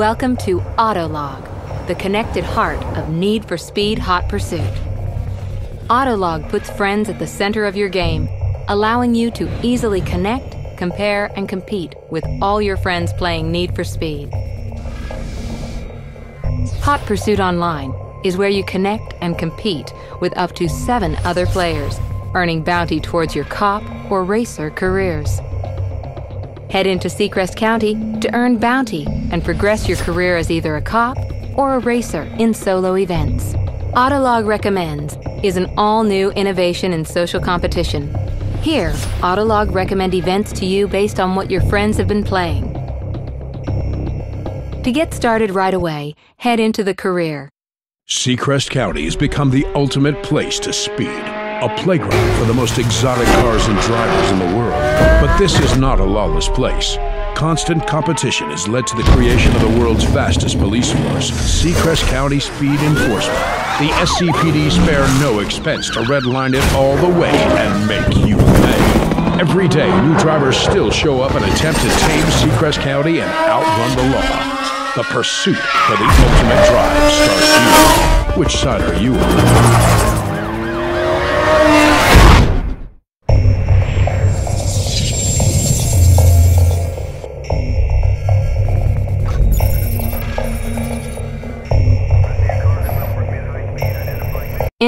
Welcome to Autolog, the connected heart of Need for Speed Hot Pursuit. Autolog puts friends at the center of your game, allowing you to easily connect, compare, and compete with all your friends playing Need for Speed. Hot Pursuit Online is where you connect and compete with up to seven other players, earning bounty towards your cop or racer careers. Head into Seacrest County to earn bounty and progress your career as either a cop or a racer in solo events. Autolog Recommends is an all-new innovation in social competition. Here, Autolog recommend events to you based on what your friends have been playing. To get started right away, head into the career. Seacrest County has become the ultimate place to speed a playground for the most exotic cars and drivers in the world. But this is not a lawless place. Constant competition has led to the creation of the world's fastest police force, Seacrest County Speed Enforcement. The SCPD spare no expense to redline it all the way and make you pay. Every day, new drivers still show up and attempt to tame Seacrest County and outrun the law. The pursuit for the ultimate drive starts here. Which side are you on?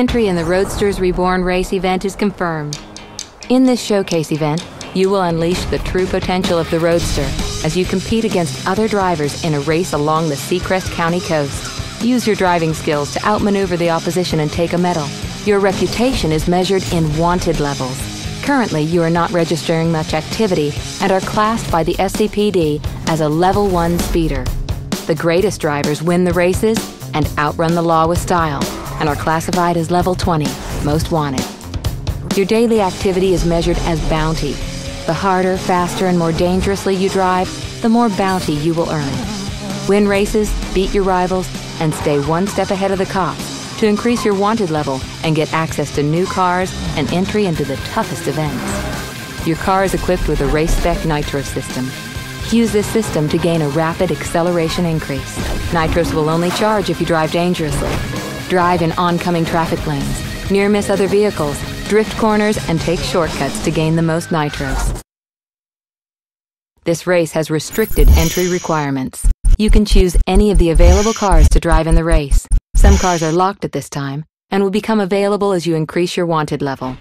Entry in the Roadsters Reborn race event is confirmed. In this showcase event, you will unleash the true potential of the Roadster as you compete against other drivers in a race along the Seacrest County coast. Use your driving skills to outmaneuver the opposition and take a medal. Your reputation is measured in wanted levels. Currently, you are not registering much activity and are classed by the SCPD as a Level 1 speeder. The greatest drivers win the races and outrun the law with style and are classified as level 20, most wanted. Your daily activity is measured as bounty. The harder, faster, and more dangerously you drive, the more bounty you will earn. Win races, beat your rivals, and stay one step ahead of the cops to increase your wanted level and get access to new cars and entry into the toughest events. Your car is equipped with a race spec nitro system. Use this system to gain a rapid acceleration increase. Nitros will only charge if you drive dangerously, drive in oncoming traffic lanes, near miss other vehicles, drift corners, and take shortcuts to gain the most nitros. This race has restricted entry requirements. You can choose any of the available cars to drive in the race. Some cars are locked at this time and will become available as you increase your wanted level.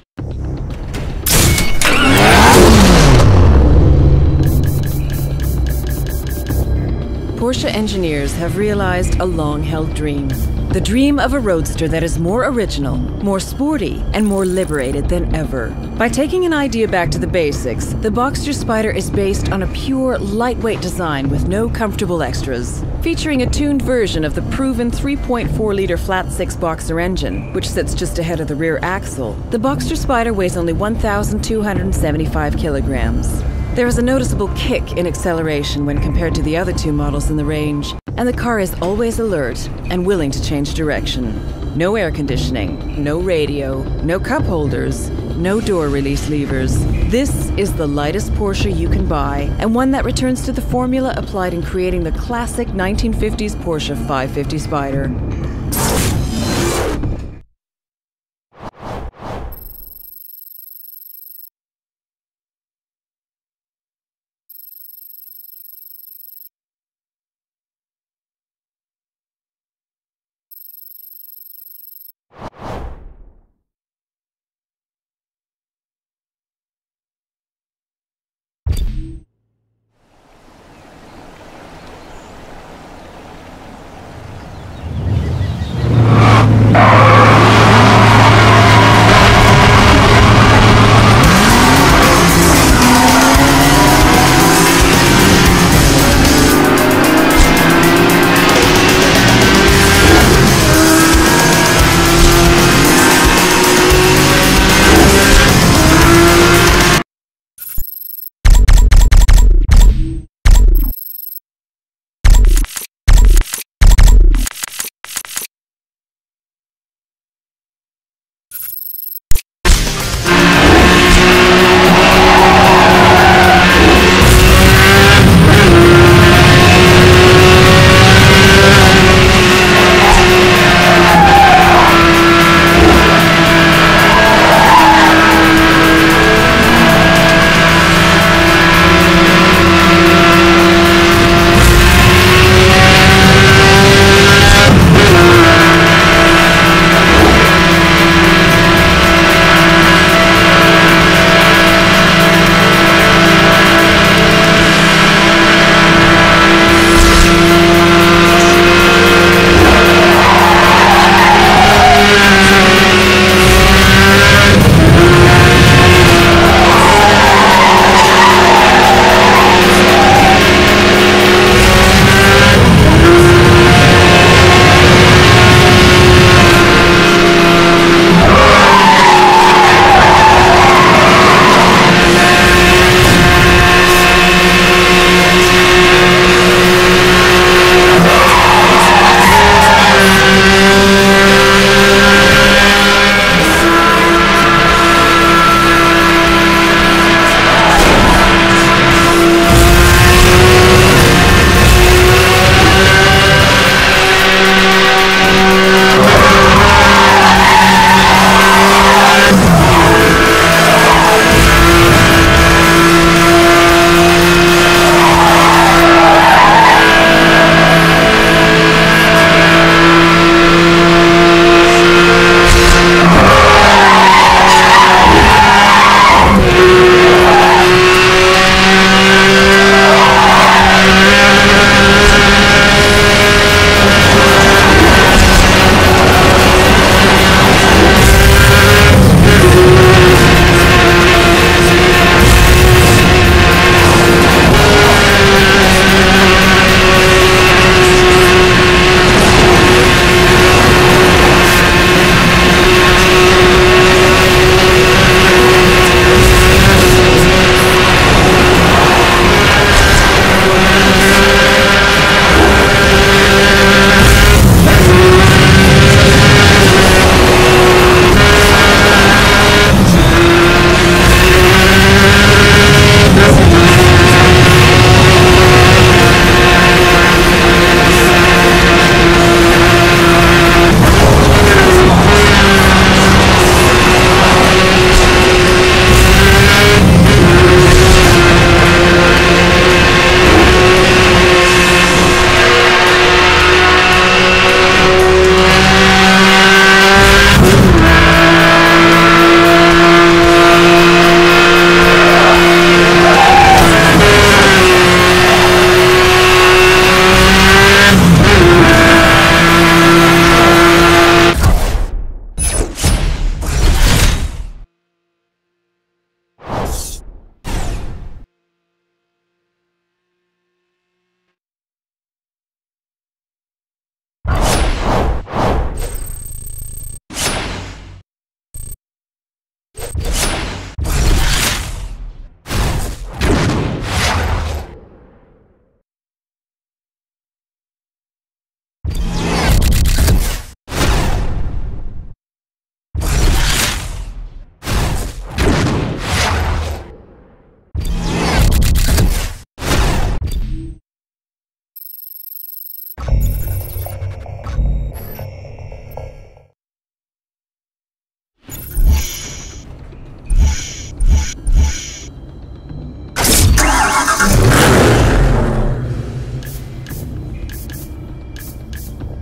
Porsche engineers have realized a long-held dream. The dream of a roadster that is more original, more sporty, and more liberated than ever. By taking an idea back to the basics, the Boxster Spider is based on a pure, lightweight design with no comfortable extras. Featuring a tuned version of the proven 3.4-liter flat-six Boxer engine, which sits just ahead of the rear axle, the Boxster Spider weighs only 1,275 kilograms. There is a noticeable kick in acceleration when compared to the other two models in the range, and the car is always alert and willing to change direction. No air conditioning, no radio, no cup holders, no door release levers. This is the lightest Porsche you can buy, and one that returns to the formula applied in creating the classic 1950s Porsche 550 Spider.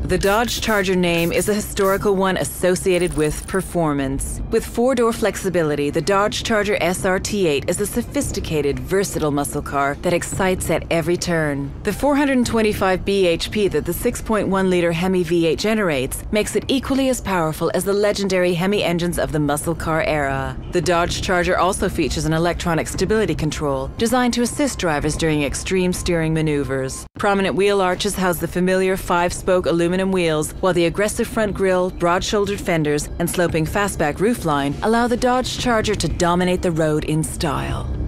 The Dodge Charger name is a historical one associated with performance. With four door flexibility, the Dodge Charger SRT8 is a sophisticated, versatile muscle car that excites at every turn. The 425 bhp that the 6.1 liter Hemi V8 generates makes it equally as powerful as the legendary Hemi engines of the muscle car era. The Dodge Charger also features an electronic stability control designed to assist drivers during extreme steering maneuvers. Prominent wheel arches house the familiar five spoke aluminum wheels, while the aggressive front grille, broad shouldered fenders, and sloping fastback roofline allow the Dodge Charger to dominate the road in style.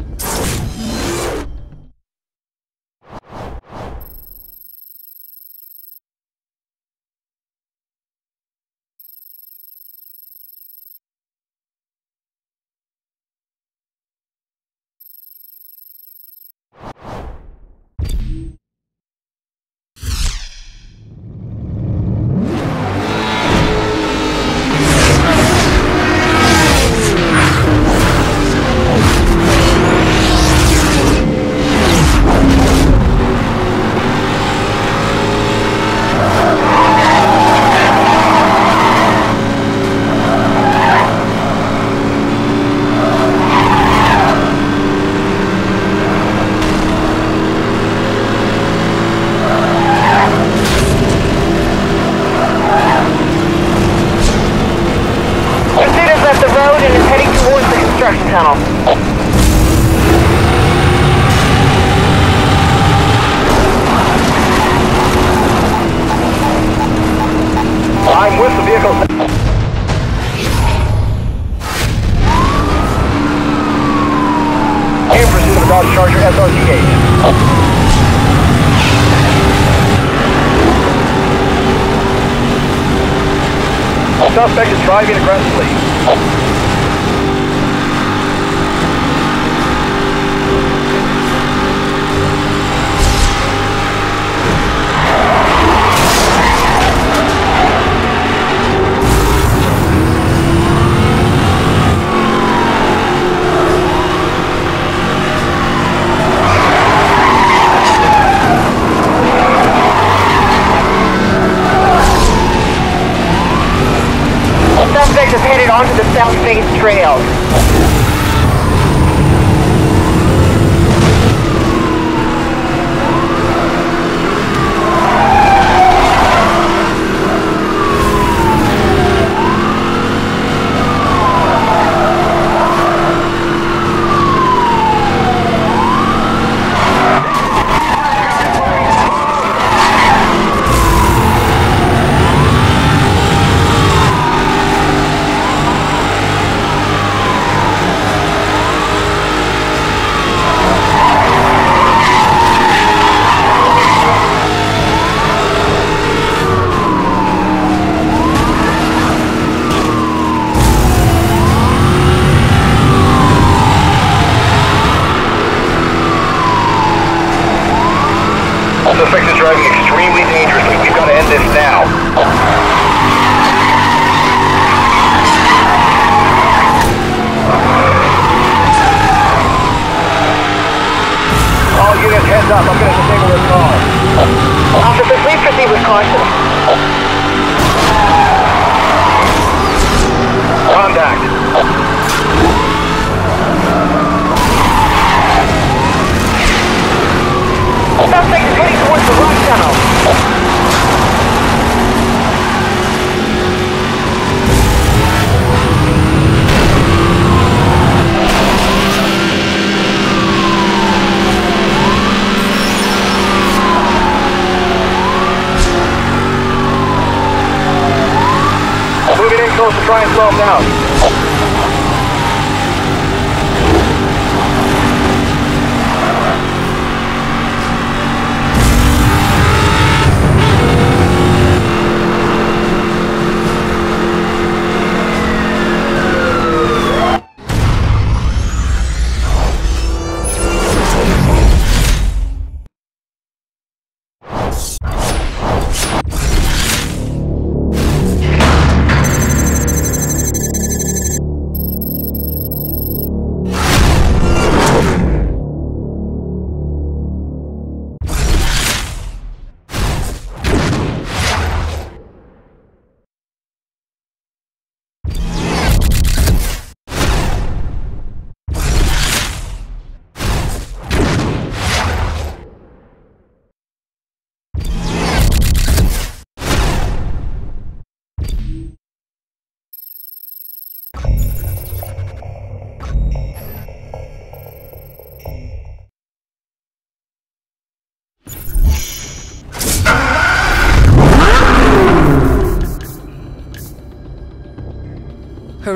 Driving aggressively.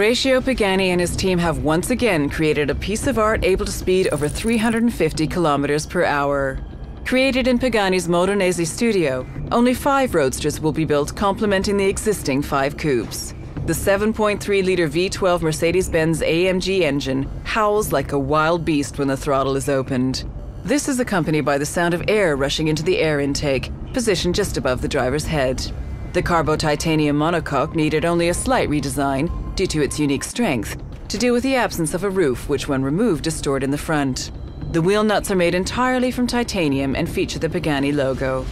Horatio Pagani and his team have once again created a piece of art able to speed over 350 kilometers per hour. Created in Pagani's Modenese studio, only five Roadsters will be built complementing the existing five coupes. The 7.3 liter V12 Mercedes Benz AMG engine howls like a wild beast when the throttle is opened. This is accompanied by the sound of air rushing into the air intake, positioned just above the driver's head. The Carbotanium monocoque needed only a slight redesign due to its unique strength to deal with the absence of a roof, which, when removed, is stored in the front. The wheel nuts are made entirely from titanium and feature the Pagani logo.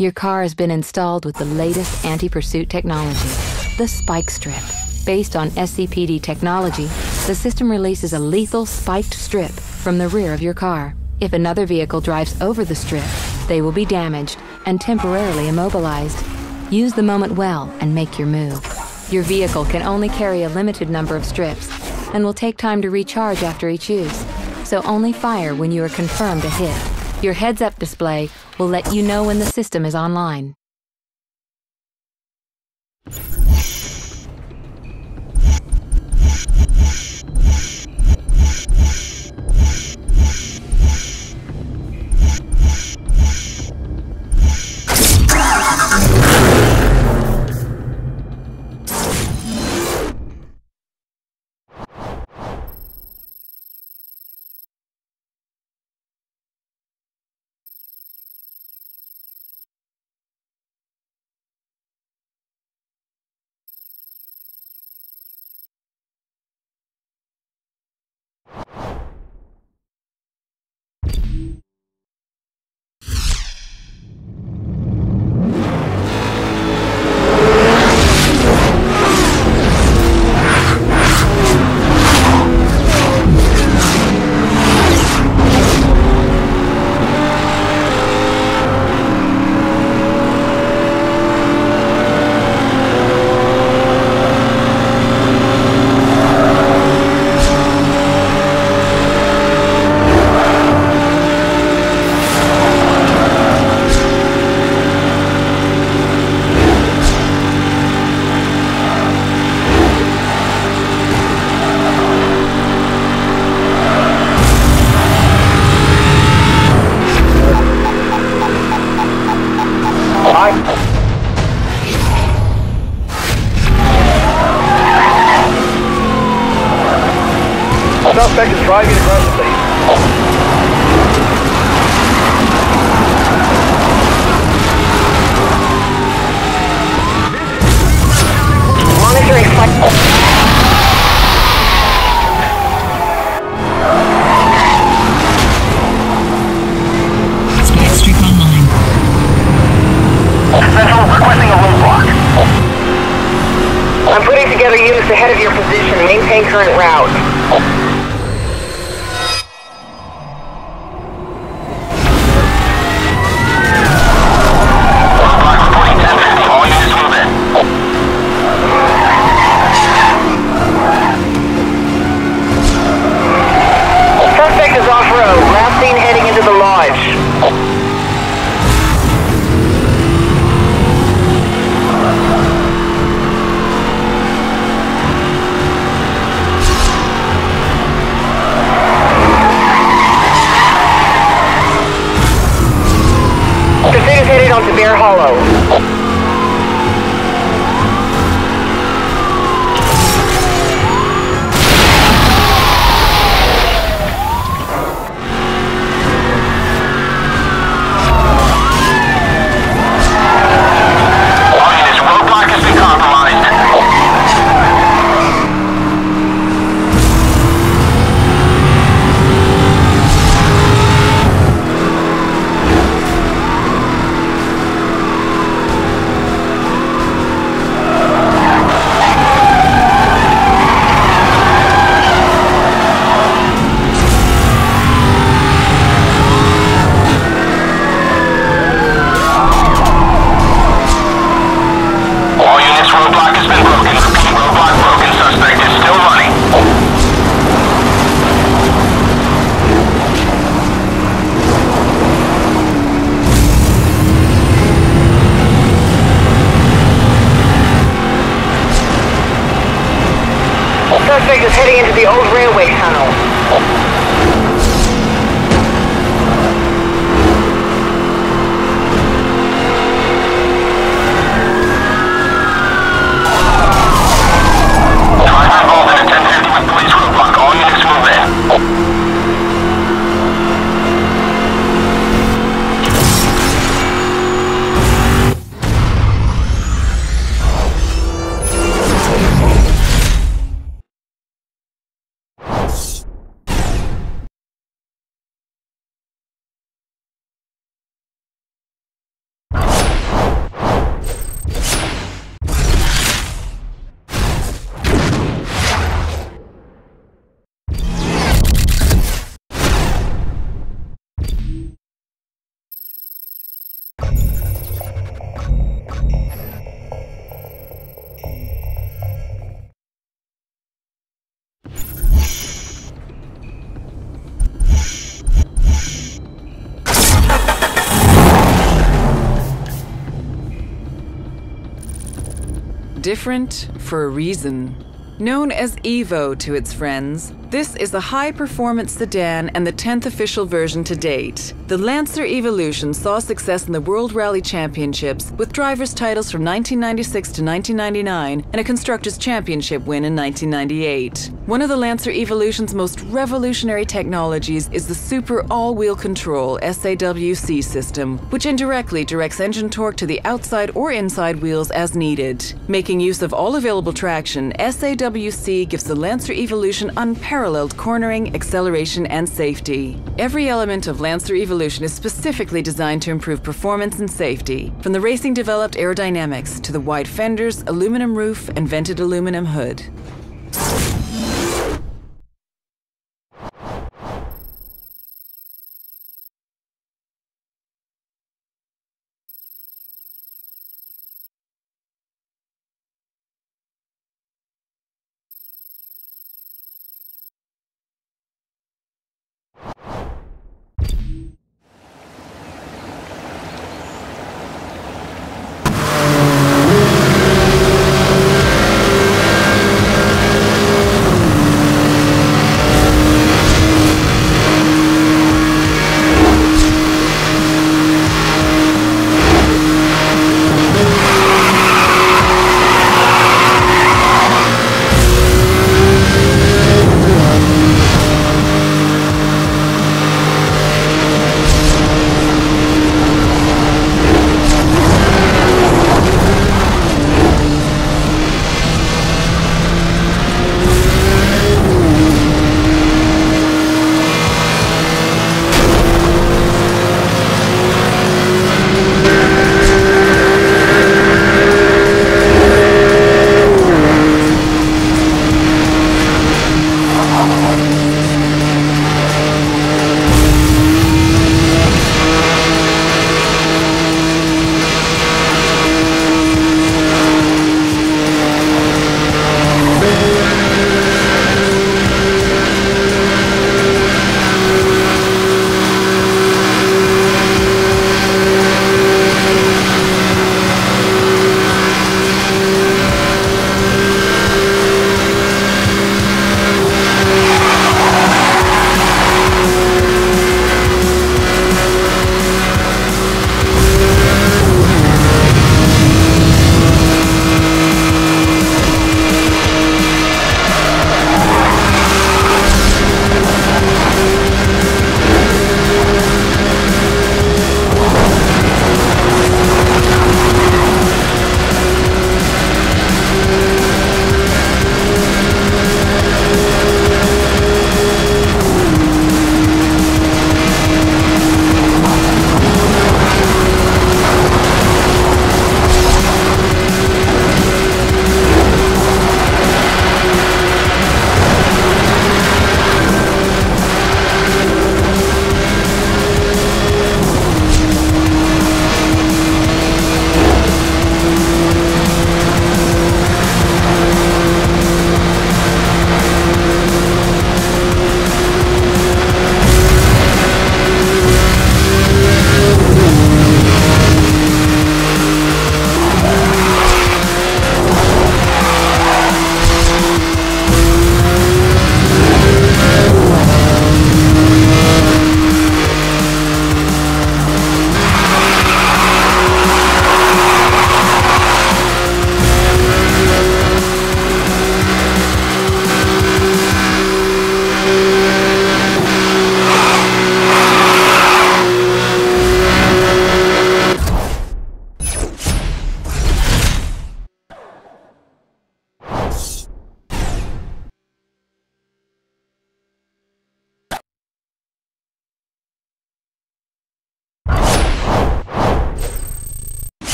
Your car has been installed with the latest anti-pursuit technology, the Spike Strip. Based on SCPD technology, the system releases a lethal spiked strip from the rear of your car. If another vehicle drives over the strip, they will be damaged and temporarily immobilized. Use the moment well and make your move. Your vehicle can only carry a limited number of strips and will take time to recharge after each use, so only fire when you are confirmed a hit. Your heads-up display will let you know when the system is online. current route. Different for a reason. Known as Evo to its friends, this is a high performance sedan and the 10th official version to date. The Lancer Evolution saw success in the World Rally Championships with drivers' titles from 1996 to 1999 and a Constructors' Championship win in 1998. One of the Lancer Evolution's most revolutionary technologies is the Super All Wheel Control SAWC system, which indirectly directs engine torque to the outside or inside wheels as needed. Making use of all available traction, SAWC gives the Lancer Evolution unparalleled cornering, acceleration, and safety. Every element of Lancer Evolution is specifically designed to improve performance and safety, from the racing developed aerodynamics to the wide fenders, aluminum roof, and vented aluminum hood.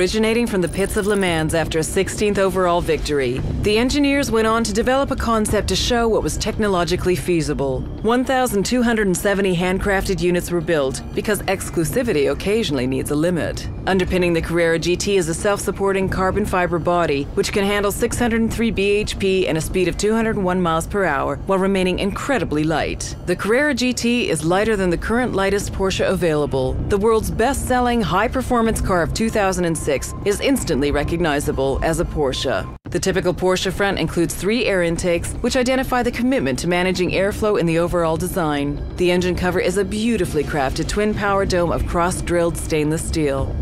Originating from the pits of Le Mans after a 16th overall victory, the engineers went on to develop a concept to show what was technologically feasible. 1,270 handcrafted units were built because exclusivity occasionally needs a limit. Underpinning the Carrera GT is a self supporting carbon fiber body which can handle 603 bhp and a speed of 201 miles per hour while remaining incredibly light. The Carrera GT is lighter than the current lightest Porsche available. The world's best selling high performance car of 2006 is instantly recognizable as a Porsche. The typical Porsche front includes three air intakes, which identify the commitment to managing airflow in the overall design. The engine cover is a beautifully crafted twin power dome of cross drilled stainless steel.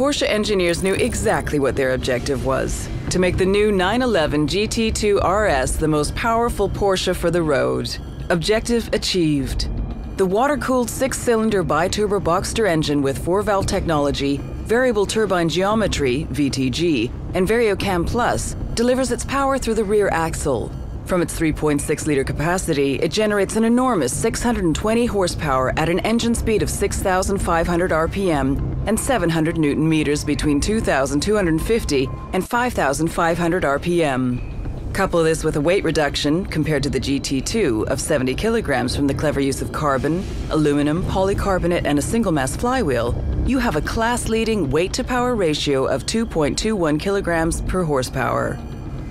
Porsche engineers knew exactly what their objective was to make the new 911 GT2 RS the most powerful Porsche for the road. Objective achieved. The water cooled six cylinder biturbo boxer engine with four valve technology, variable turbine geometry, VTG, and VarioCam Plus delivers its power through the rear axle. From its 3.6 litre capacity, it generates an enormous 620 horsepower at an engine speed of 6,500 RPM and 700 newton meters between 2,250 and 5,500 RPM. Couple this with a weight reduction compared to the GT2 of 70 kilograms from the clever use of carbon, aluminum, polycarbonate, and a single mass flywheel, you have a class leading weight to power ratio of 2.21 kilograms per horsepower.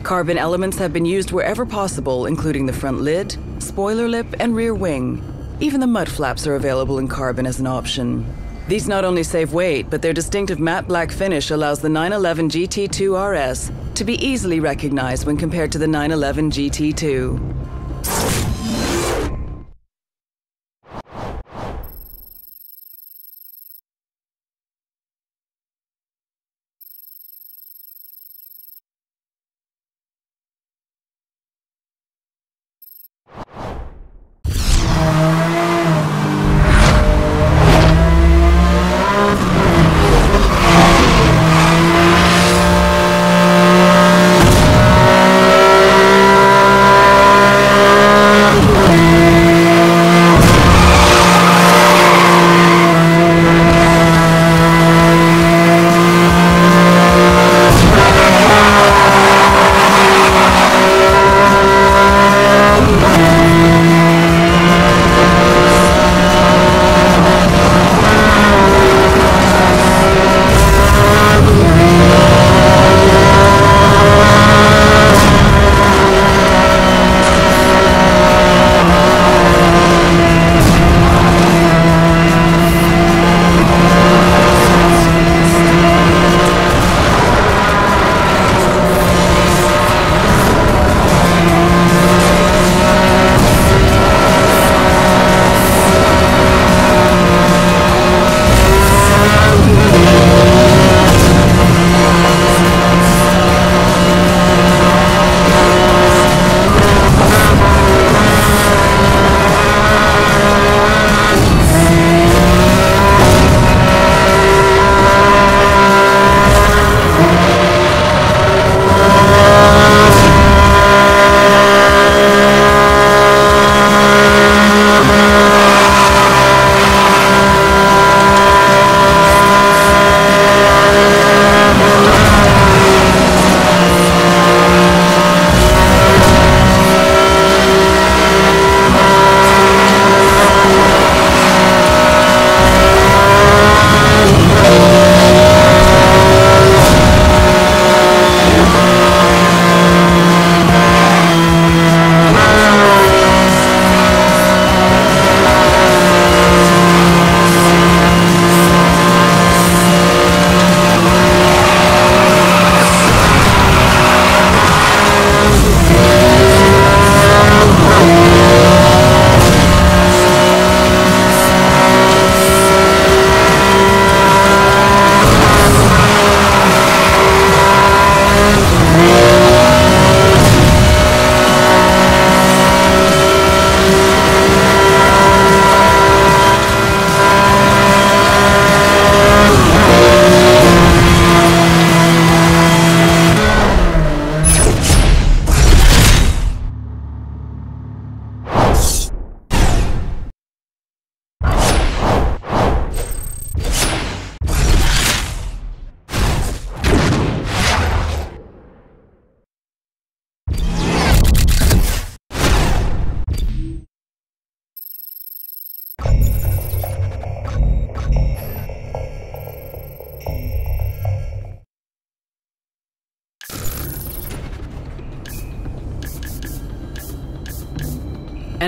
Carbon elements have been used wherever possible, including the front lid, spoiler lip, and rear wing. Even the mud flaps are available in carbon as an option. These not only save weight, but their distinctive matte black finish allows the 911 GT2 RS to be easily recognized when compared to the 911 GT2.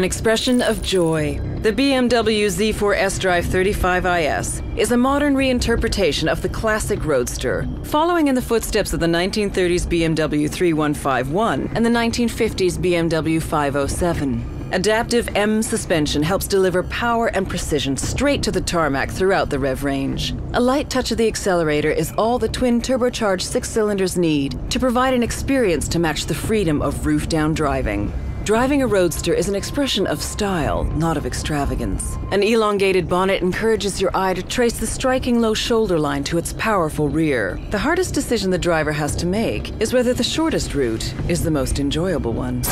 An expression of joy. The BMW Z4 S-Drive 35IS is a modern reinterpretation of the classic Roadster, following in the footsteps of the 1930s BMW 3151 and the 1950s BMW 507. Adaptive M suspension helps deliver power and precision straight to the tarmac throughout the rev range. A light touch of the accelerator is all the twin turbocharged six cylinders need to provide an experience to match the freedom of roof down driving. Driving a Roadster is an expression of style, not of extravagance. An elongated bonnet encourages your eye to trace the striking low shoulder line to its powerful rear. The hardest decision the driver has to make is whether the shortest route is the most enjoyable one.